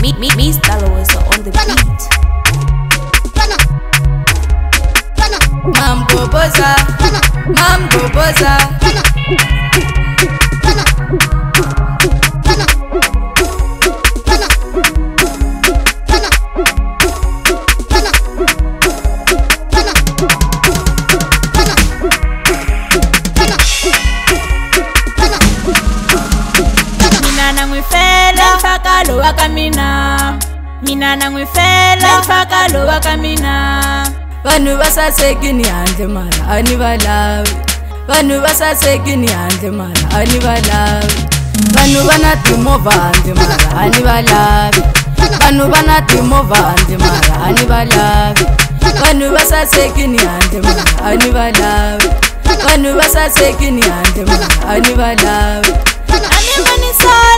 Me, me, me, followers are on the beat. Mambo Boza, Mambo Boza. lowaka mina mina nan'we fela faka lowaka mina vanhu va sasekini handle mara a ni va lavi vanhu va sasekini handle mara a ni va lavi vanhu va na timovha handle mara a ni va lavi vanhu va na timovha handle mara a ni va lavi vanhu va sasekini handle mara a ni va lavi vanhu va sasekini handle mara a ni va lavi a ni va ni sala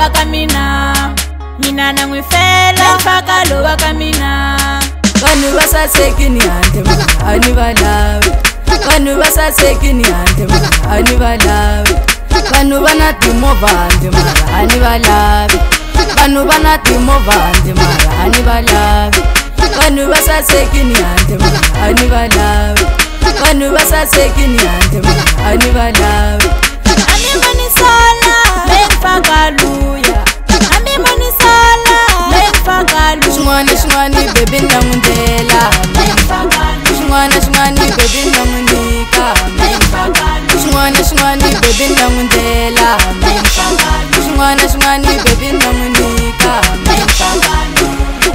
vakamina mina namwe fela mpakalo vakamina vanhu vasasekini hande ani valavi vanhu vasasekini hande ani valavi vanhu vana timovha hande mara ani valavi vanhu vana timovha hande mara ani valavi vanhu vasasekini hande ani valavi vanhu vasasekini hande ani valavi bebi ndamundela swin'wana swin'wana bebi ndamunika swin'wana swin'wana bebi ndamundela swin'wana swin'wana bebi ndamunika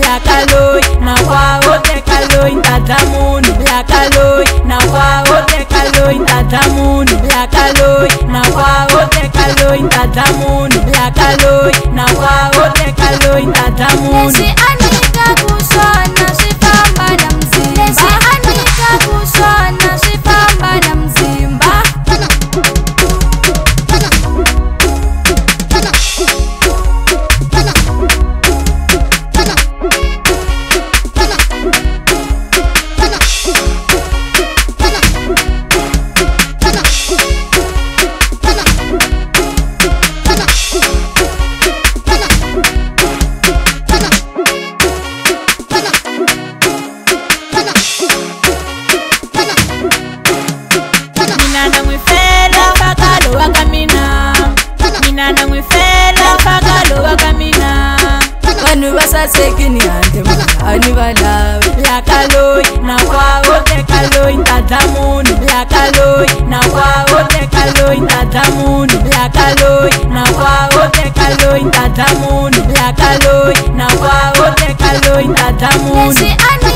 lakaloyi makwavo teka loyi ndadla munhu lakaloyi makwavo teka loyi ndadla munhu lakaloyi makwavo teka loyi ndadla munhu lakaloyi makwavo teka loyi ndadla munhu usasekini hande mahani valava lakaloi nakwavo lekaloi ndadla munhu lakaloi nakwavo lekaloi ndadla munhu lakaloi nakwavo lekaloi ndadla munhu lakaloi nakwavo lekaloi ndadla munhu